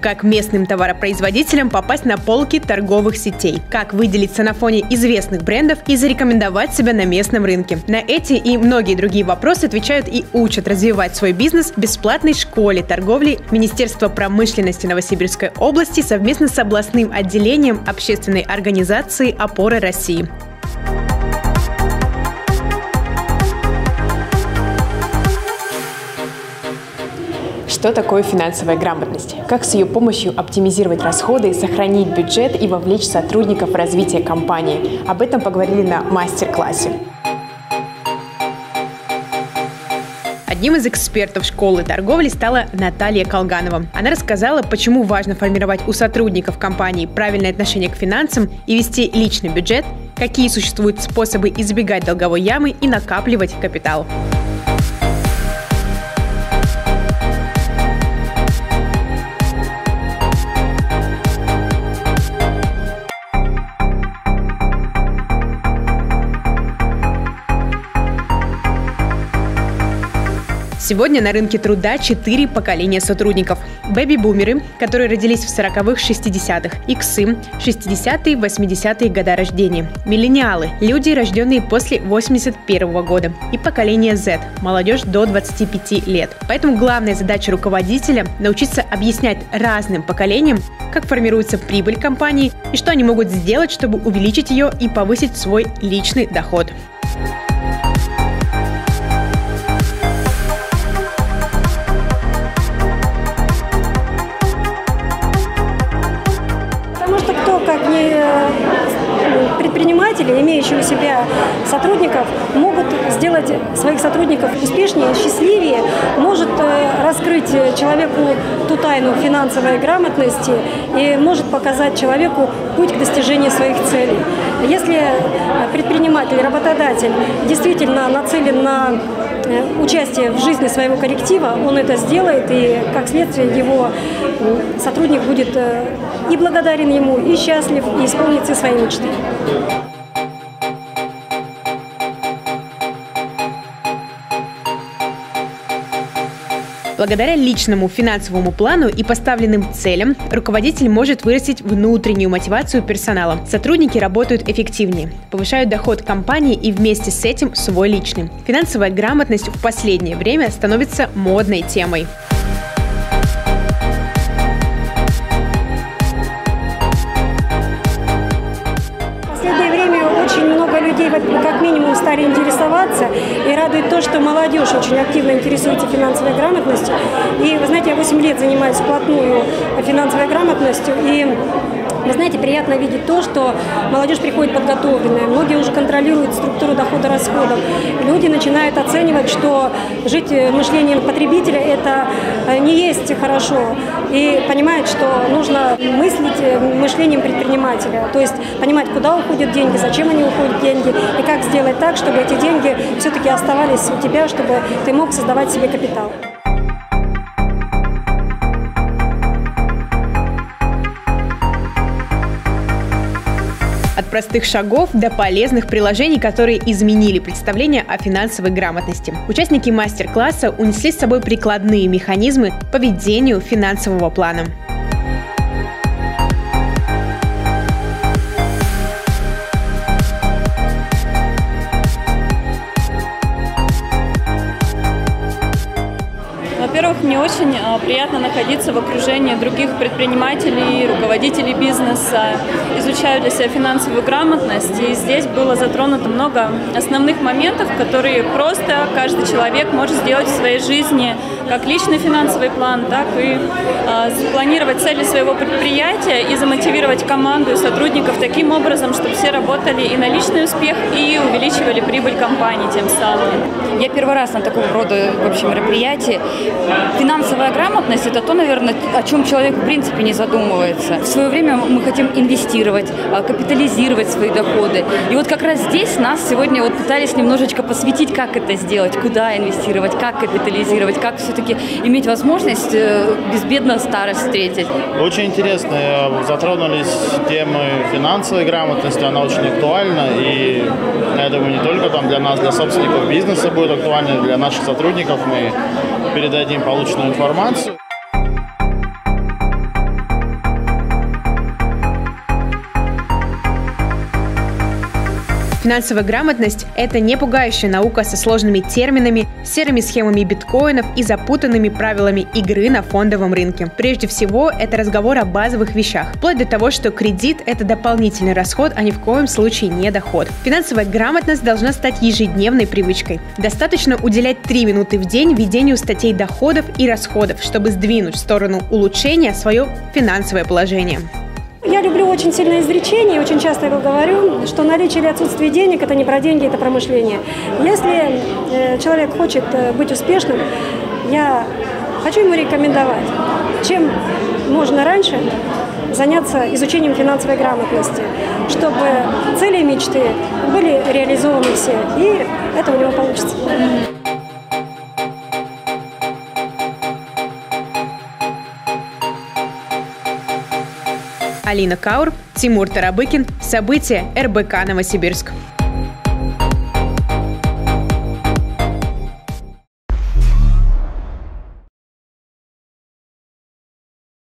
Как местным товаропроизводителям попасть на полки торговых сетей. Как выделиться на фоне известных брендов и зарекомендовать себя на местном рынке. На эти и многие другие вопросы отвечают и учат развивать свой бизнес в бесплатной школе торговли Министерства промышленности Новосибирской области совместно с областным отделением общественной организации «Опоры России». Что такое финансовая грамотность? Как с ее помощью оптимизировать расходы, сохранить бюджет и вовлечь сотрудников в развитие компании? Об этом поговорили на мастер-классе. Одним из экспертов школы торговли стала Наталья Колганова. Она рассказала, почему важно формировать у сотрудников компании правильное отношение к финансам и вести личный бюджет, какие существуют способы избегать долговой ямы и накапливать капитал. Сегодня на рынке труда четыре поколения сотрудников. Бэби-бумеры, которые родились в 40-х, 60-х, иксы, 60-е, 80-е года рождения, миллениалы, люди, рожденные после 81 -го года, и поколение Z, молодежь до 25 лет. Поэтому главная задача руководителя – научиться объяснять разным поколениям, как формируется прибыль компании и что они могут сделать, чтобы увеличить ее и повысить свой личный доход. Предприниматели, имеющие у себя сотрудников, могут сделать своих сотрудников успешнее, счастливее, может э, раскрыть человеку ту тайну финансовой грамотности и может показать человеку путь к достижению своих целей. Если предприниматель, работодатель действительно нацелен на э, участие в жизни своего коллектива, он это сделает, и как следствие его сотрудник будет э, и благодарен ему, и счастлив, и исполнит все свои мечты. Благодаря личному финансовому плану и поставленным целям руководитель может вырастить внутреннюю мотивацию персонала. Сотрудники работают эффективнее, повышают доход компании и вместе с этим свой личный. Финансовая грамотность в последнее время становится модной темой. Как минимум стали интересоваться. И радует то, что молодежь очень активно интересуется финансовой грамотностью. И, вы знаете, я 8 лет занимаюсь вплотную финансовой грамотностью. И вы знаете, приятно видеть то, что молодежь приходит подготовленная, многие уже контролируют структуру дохода-расходов. Люди начинают оценивать, что жить мышлением потребителя – это э, не есть хорошо, и понимают, что нужно мыслить мышлением предпринимателя, то есть понимать, куда уходят деньги, зачем они уходят деньги, и как сделать так, чтобы эти деньги все-таки оставались у тебя, чтобы ты мог создавать себе капитал. От простых шагов до полезных приложений, которые изменили представление о финансовой грамотности. Участники мастер-класса унесли с собой прикладные механизмы по ведению финансового плана. Очень а, приятно находиться в окружении других предпринимателей, руководителей бизнеса. Изучаю для себя финансовую грамотность, и здесь было затронуто много основных моментов, которые просто каждый человек может сделать в своей жизни, как личный финансовый план, так и спланировать цели своего предприятия и замотивировать команду и сотрудников таким образом, чтобы все работали и на личный успех, и увеличивали прибыль компании тем самым. Я первый раз на такого рода вообще мероприятии. Финансовая грамотность – это то, наверное, о чем человек в принципе не задумывается. В свое время мы хотим инвестировать, а, капитализировать свои доходы. И вот как раз здесь нас сегодня вот пытались немножечко посвятить, как это сделать, куда инвестировать, как капитализировать, как все-таки иметь возможность э, безбедно старость встретить. Очень интересно. Затронулись темы финансовой грамотности, она очень актуальна. И я думаю, не только там для нас, для собственников бизнеса будет актуальна, для наших сотрудников мы передадим полученную информацию. Финансовая грамотность – это не пугающая наука со сложными терминами, серыми схемами биткоинов и запутанными правилами игры на фондовом рынке. Прежде всего, это разговор о базовых вещах, вплоть до того, что кредит – это дополнительный расход, а ни в коем случае не доход. Финансовая грамотность должна стать ежедневной привычкой. Достаточно уделять 3 минуты в день ведению статей доходов и расходов, чтобы сдвинуть в сторону улучшения свое финансовое положение. Я люблю очень сильное изречение, очень часто его говорю, что наличие или отсутствие денег – это не про деньги, это про мышление. Если э, человек хочет э, быть успешным, я хочу ему рекомендовать, чем можно раньше заняться изучением финансовой грамотности, чтобы цели и мечты были реализованы все, и это у него получится. Алина Каур, Тимур Тарабыкин. События РБК Новосибирск.